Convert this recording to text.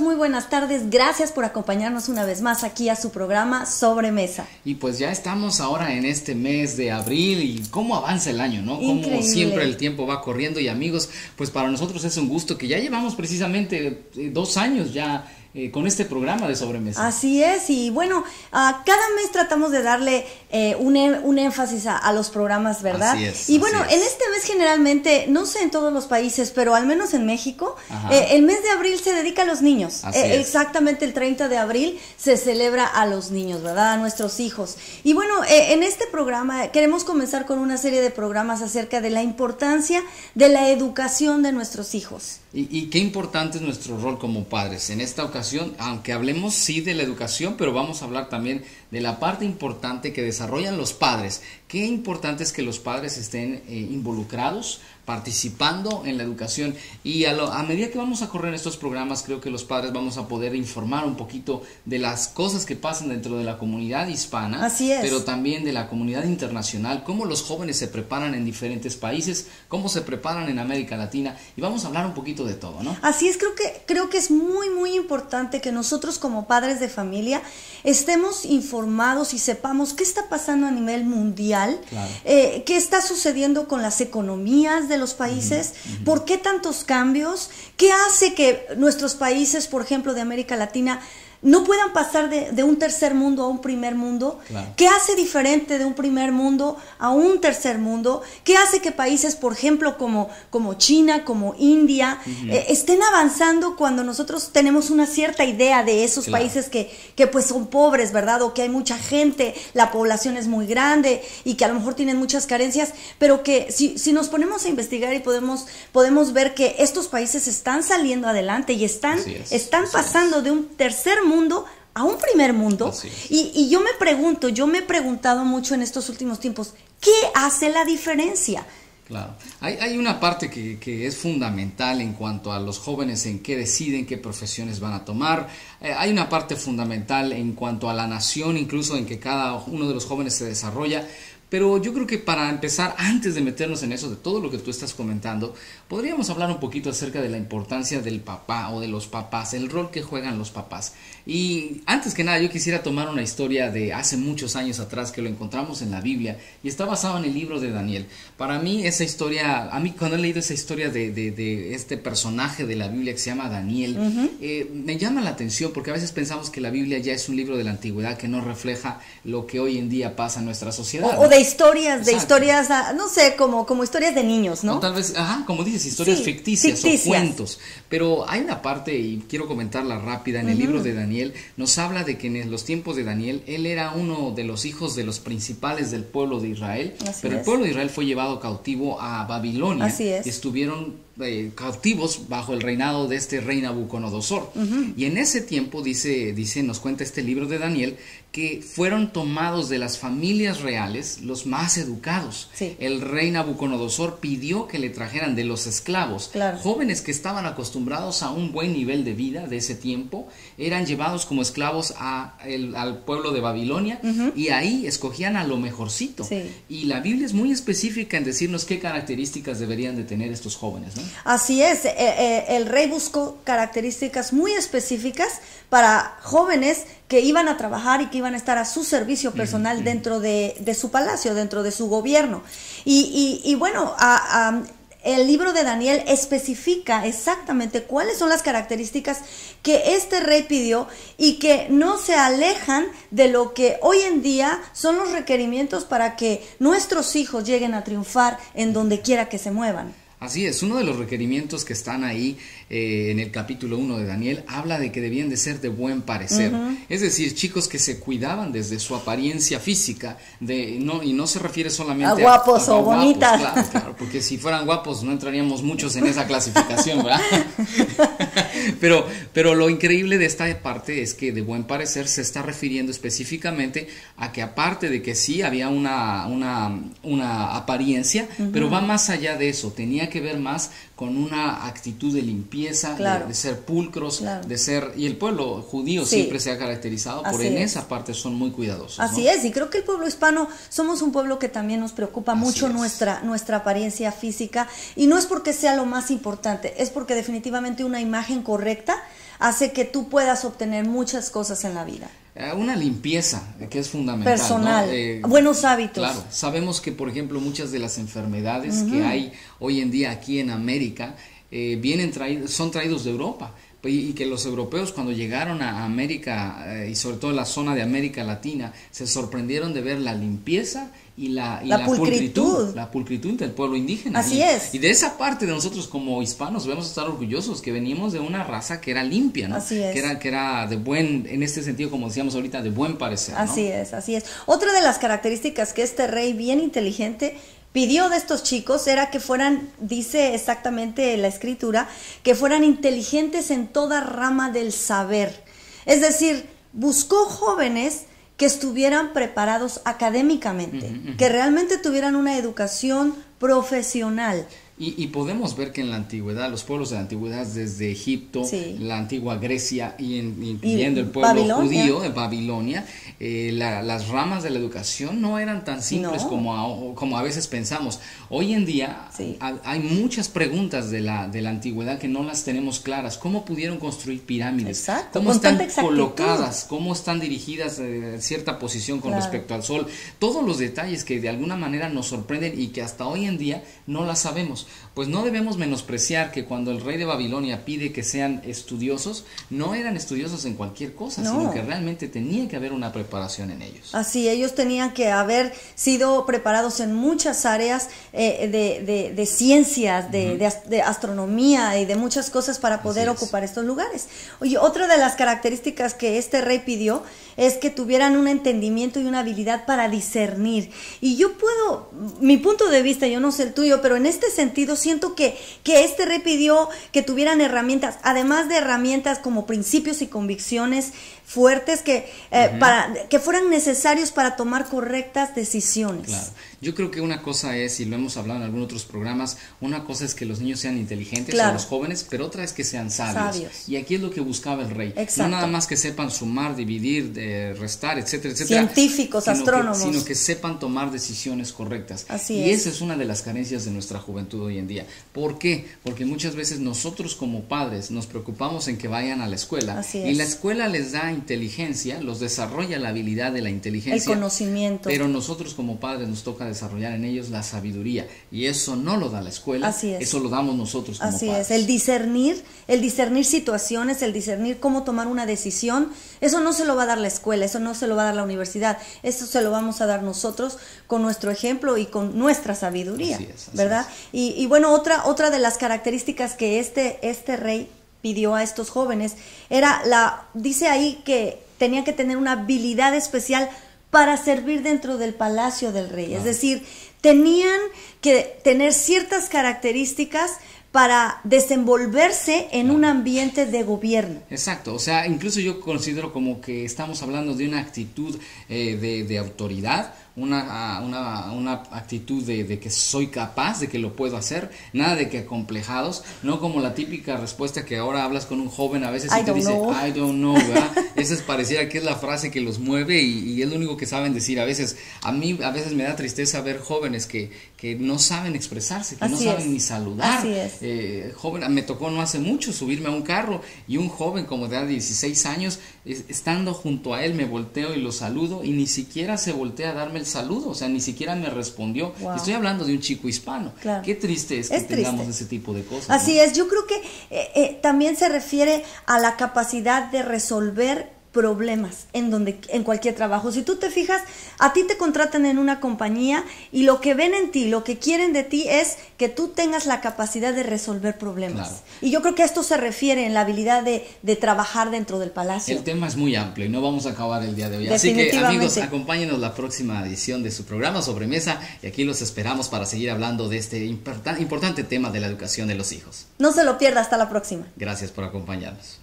buenas tardes. Gracias por acompañarnos una vez más aquí a su programa Sobremesa. Y pues ya estamos ahora en este mes de abril y cómo avanza el año, ¿no? Como siempre el tiempo va corriendo y amigos, pues para nosotros es un gusto que ya llevamos precisamente eh, dos años ya eh, con este programa de sobremesa. Así es, y bueno, cada mes tratamos de darle eh, un, un, énfasis a, los programas, ¿verdad? Así es, y bueno, en este mes generalmente, no sé en todos los países, pero al menos en México, eh, el mes de abril se dedica a los niños. exactamente el 30 de abril se celebra a los niños, ¿verdad? A nuestros hijos. Y bueno, en este programa queremos comenzar con una serie de programas acerca de la importancia de la educación de nuestros hijos. Y, qué importante es nuestro rol como padres. En esta ocasión, aunque hablemos sí de la educación, pero vamos a hablar también de la parte importante que desarrollan los padres. Qué importante es que los padres estén eh, involucrados participando en la educación y a, a, medida que vamos a correr estos programas creo que los padres vamos a poder informar un poquito de las cosas que pasan dentro de la comunidad hispana, Así es. pero también de la comunidad internacional, cómo los jóvenes se preparan en diferentes países, cómo se preparan en América Latina y vamos a hablar un poquito de todo, ¿no? Así es, creo que creo que es muy muy importante que nosotros como padres de familia estemos informados y sepamos qué está pasando a nivel mundial, eh, qué está sucediendo con las economías de los países, por qué tantos cambios, qué hace que nuestros países, por ejemplo, de América Latina, no puedan pasar de, un tercer mundo a un primer mundo? ¿Qué hace diferente de un primer mundo a un tercer mundo? ¿Qué hace que países, por ejemplo, como, como China, como India, eh, estén avanzando cuando nosotros tenemos una cierta idea de esos países que, que pues son pobres, ¿verdad? O que hay mucha gente, la población es muy grande y que a lo mejor tienen muchas carencias, pero que si, si nos ponemos a investigar y podemos, podemos ver que estos países están saliendo adelante y están, están pasando de un tercer mundo mundo a un primer mundo. Y, yo me pregunto, yo me he preguntado mucho en estos últimos tiempos, ¿qué hace la diferencia? Claro, hay, hay una parte que, que, es fundamental en cuanto a los jóvenes en qué deciden, qué profesiones van a tomar. Eh, hay una parte fundamental en cuanto a la nación, incluso en que cada uno de los jóvenes se desarrolla. Pero yo creo que para empezar, antes de meternos en eso, de todo lo que tú estás comentando, podríamos hablar un poquito acerca de la importancia del papá o de los papás, el rol que juegan los papás. Y antes que nada, yo quisiera tomar una historia de hace muchos años atrás que lo encontramos en la Biblia y está basado en el libro de Daniel. Para mí, esa historia, a mí cuando he leído esa historia de, de, este personaje de la Biblia que se llama Daniel, eh, me llama la atención porque a veces pensamos que la Biblia ya es un libro de la antigüedad que no refleja lo que hoy en día pasa en nuestra sociedad historias, de historias, ah, no sé, como, como historias de niños, ¿no? O tal vez, ajá, como dices, historias ficticias, o cuentos. Pero hay una parte, y quiero comentarla rápida, en el libro de Daniel, nos habla de que en los tiempos de Daniel, él era uno de los hijos de los principales del pueblo de Israel, pero el pueblo de Israel fue llevado cautivo a Babilonia. Así es. Y estuvieron eh, cautivos bajo el reinado de este rey Nabucodonosor. Y en ese tiempo dice, dice, nos cuenta este libro de Daniel, que fueron tomados de las familias reales los más educados. El rey Nabucodonosor pidió que le trajeran de los esclavos jóvenes que estaban acostumbrados a un buen nivel de vida de ese tiempo, eran llevados como esclavos a al pueblo de Babilonia y ahí escogían a lo mejorcito. Y la Biblia es muy específica en decirnos qué características deberían de tener estos jóvenes. Así es, eh, eh, el rey buscó características muy específicas para jóvenes que iban a trabajar y que iban a estar a su servicio personal dentro de, su palacio, dentro de su gobierno. Y, bueno, el libro de Daniel especifica exactamente cuáles son las características que este rey pidió y que no se alejan de lo que hoy en día son los requerimientos para que nuestros hijos lleguen a triunfar en donde quiera que se muevan. Así es, uno de los requerimientos que están ahí eh, en el capítulo 1 de Daniel habla de que debían de ser de buen parecer. Es decir, chicos que se cuidaban desde su apariencia física, de, no, y no se refiere solamente a guapos o bonitas. Claro, claro, porque si fueran guapos no entraríamos muchos en esa clasificación, ¿verdad? pero, pero lo increíble de esta parte es que de buen parecer se está refiriendo específicamente a que aparte de que sí había una, una, una apariencia, pero va más allá de eso, tenía que ver más con una actitud de limpieza, de, ser pulcros, de ser... Y el pueblo judío siempre se ha caracterizado por en esa parte son muy cuidadosos. Así es, y creo que el pueblo hispano somos un pueblo que también nos preocupa mucho nuestra, nuestra apariencia física, y no es porque sea lo más importante, es porque definitivamente una imagen correcta hace que tú puedas obtener muchas cosas en la vida. Eh, una limpieza que es fundamental. Personal, eh, buenos hábitos. Claro, sabemos que por ejemplo muchas de las enfermedades que hay hoy en día aquí en América eh, vienen traídos, son traídos de Europa y que los europeos cuando llegaron a América y sobre todo la zona de América Latina se sorprendieron de ver la limpieza y la, la, pulcritud. la pulcritud del pueblo indígena. Así y, es. Y de esa parte de nosotros como hispanos debemos estar orgullosos que venimos de una raza que era limpia, ¿no? Así es. Que era, que era de buen, en este sentido, como decíamos ahorita, de buen parecer. Así es, así es. Otra de las características que este rey bien inteligente pidió de estos chicos era que fueran, dice exactamente la escritura, que fueran inteligentes en toda rama del saber. Es decir, buscó jóvenes que estuvieran preparados académicamente, que realmente tuvieran una educación profesional. Y, podemos ver que en la antigüedad, los pueblos de la antigüedad, desde Egipto, la antigua Grecia y incluyendo el pueblo judío de Babilonia, eh, las ramas de la educación no eran tan simples como, a, como a veces pensamos. Hoy en día hay muchas preguntas de la, de la antigüedad que no las tenemos claras. ¿Cómo pudieron construir pirámides? ¿Cómo están colocadas? ¿Cómo están dirigidas en cierta posición con respecto al sol? Todos los detalles que de alguna manera nos sorprenden y que hasta hoy en día no las sabemos. Pues no debemos menospreciar que cuando el rey de Babilonia pide que sean estudiosos, no eran estudiosos en cualquier cosa, sino que realmente tenía que haber una preparación en ellos. Así, ellos tenían que haber sido preparados en muchas áreas eh, de, ciencias, de, astronomía y de muchas cosas para poder ocupar estos lugares. Oye, otra de las características que este rey pidió es que tuvieran un entendimiento y una habilidad para discernir. Y yo puedo, mi punto de vista, yo no sé el tuyo, pero en este sentido siento que, que este rey pidió que tuvieran herramientas, además de herramientas como principios y convicciones fuertes que, eh, para, que fueran necesarios para tomar correctas decisiones. Claro. Yo creo que una cosa es, y lo hemos hablado en algunos otros programas, una cosa es que los niños sean inteligentes o los jóvenes, pero otra es que sean sabios. Y aquí es lo que buscaba el rey. No nada más que sepan sumar, dividir, restar, etcétera, etcétera. Científicos, astrónomos. sino que sepan tomar decisiones correctas. Así y esa es una de las carencias de nuestra juventud hoy en día. ¿Por qué? Porque muchas veces nosotros como padres nos preocupamos en que vayan a la escuela. y la escuela les da inteligencia, los desarrolla la habilidad de la inteligencia. El conocimiento. Pero nosotros como padres nos toca desarrollar en ellos la sabiduría. Y eso no lo da la escuela. Así es. Eso lo damos nosotros como Así es. El discernir, el discernir situaciones, el discernir cómo tomar una decisión, eso no se lo va a dar la escuela, eso no se lo va a dar la universidad. Eso se lo vamos a dar nosotros con nuestro ejemplo y con nuestra sabiduría. ¿Verdad? Y, y, bueno, otra, otra de las características que este, este rey pidió a estos jóvenes era la, dice ahí que tenía que tener una habilidad especial para servir dentro del palacio del rey. Es decir, tenían que tener ciertas características para desenvolverse en un ambiente de gobierno. Exacto, o sea, incluso yo considero como que estamos hablando de una actitud eh, de, de, autoridad, una, una, una actitud de, que soy capaz, de que lo puedo hacer, nada de que acomplejados, no como la típica respuesta que ahora hablas con un joven a veces y te dice, I don't know, ¿verdad? Esa es pareciera que es la frase que los mueve y, es lo único que saben decir. A veces, a mí a veces me da tristeza ver jóvenes que, que no saben expresarse, que no saben ni saludar. Así es. Eh, joven, me tocó no hace mucho subirme a un carro y un joven como de 16 años, estando junto a él, me volteo y lo saludo y ni siquiera se voltea a darme saludo, o sea, ni siquiera me respondió. Estoy hablando de un chico hispano. Qué triste es que tengamos ese tipo de cosas. Así es, yo creo que eh, eh, también se refiere a la capacidad de resolver problemas en donde en cualquier trabajo. Si tú te fijas, a ti te contratan en una compañía y lo que ven en ti, lo que quieren de ti es que tú tengas la capacidad de resolver problemas. Y yo creo que esto se refiere en la habilidad de, de, trabajar dentro del palacio. El tema es muy amplio y no vamos a acabar el día de hoy. Así que amigos, acompáñenos la próxima edición de su programa Sobremesa y aquí los esperamos para seguir hablando de este importante tema de la educación de los hijos. No se lo pierda, hasta la próxima. Gracias por acompañarnos.